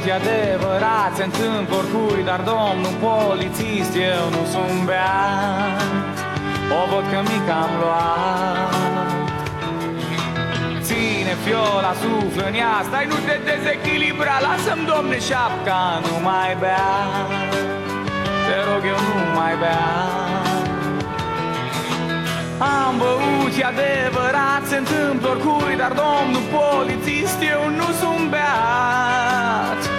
băut, e adevărat, se întâmplă oricui Dar domnul polițist, eu nu sunt beat. O văd că mic am luat. Ține fiola, suflă în ea Stai, nu te dezechilibra Lasă-mi, domne, șapca Nu mai bea Te rog, eu nu mai bea am băut, e adevărat, se întâmplă oricui Dar domnul polițist, eu nu sunt beat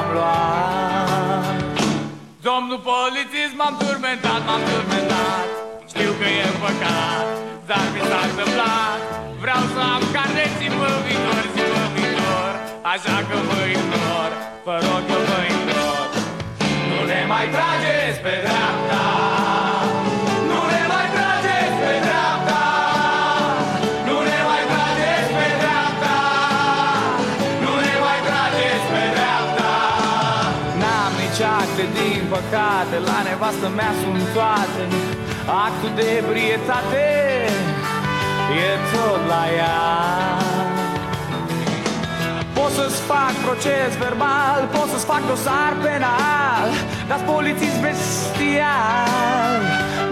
am luat. Domnul polițist, m-am turmentat, m-am turmentat. Știu că e păcat, dar mi s-a întâmplat. Vreau să am carnet și pe viitor, și pe viitor Așa că vă ignor, vă rog eu vă ignor. Nu ne mai trageți pe dreapta N-am nici acte din păcate La nevastă mea sunt toate. Actul de ebrietate E tot la ea. Pot să-ți fac proces verbal Pot să-ți fac dosar penal Dar polițist bestial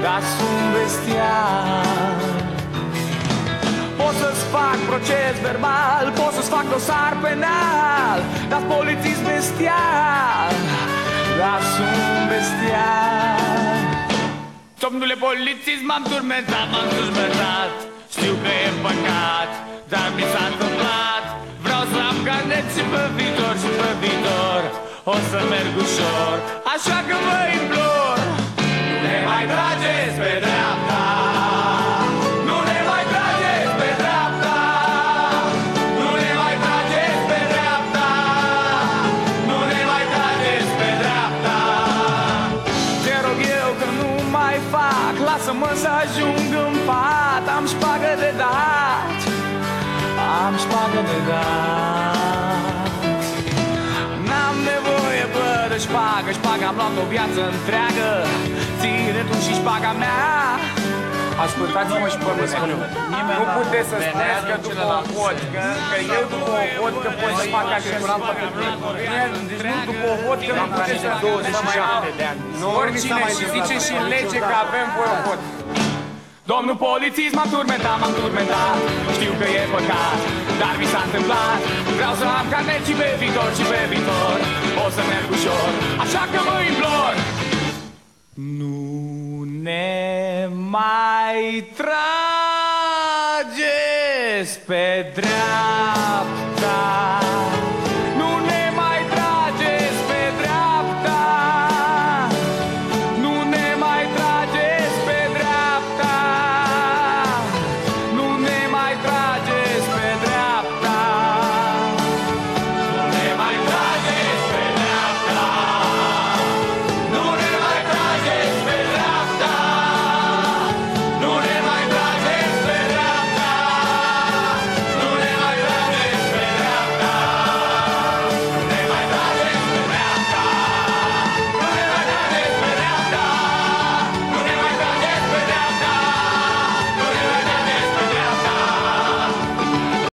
Dar sunt bestial. Pot să-ți fac proces verbal Pot să-ți fac dosar penal Dar polițist bestial Dar sunt bestial. Domnule polițist, m-am turmentat, m-am turmentat. Știu că e păcat, dar mi s-a întâmplat. Vreau să am carnet și pe viitor și pe viitor. O să merg ușor, așa că vă implor Lasă-mă să ajung în pat. Am șpagă de dat. Am șpagă de dat. N-am nevoie bă de șpagă. Șpaga am luat o viață întreagă. Ține tu și șpaga mea Ascultați-mă și pe mine Nu puteți să spuneți că după o vodcă Că eu după o vodcă pot să fac așa Deci nu după o vodcă nu puteți să 27 de ani Oricine și zice și în lege că avem voie o vodcă Domnul polițist m-a turmentat, m-am turmentat. Știu că e păcat, dar mi s-a întâmplat. Vreau să am carnet și pe viitor și pe viitor. O să merg ușor, așa că să-i trageți pe dreapta.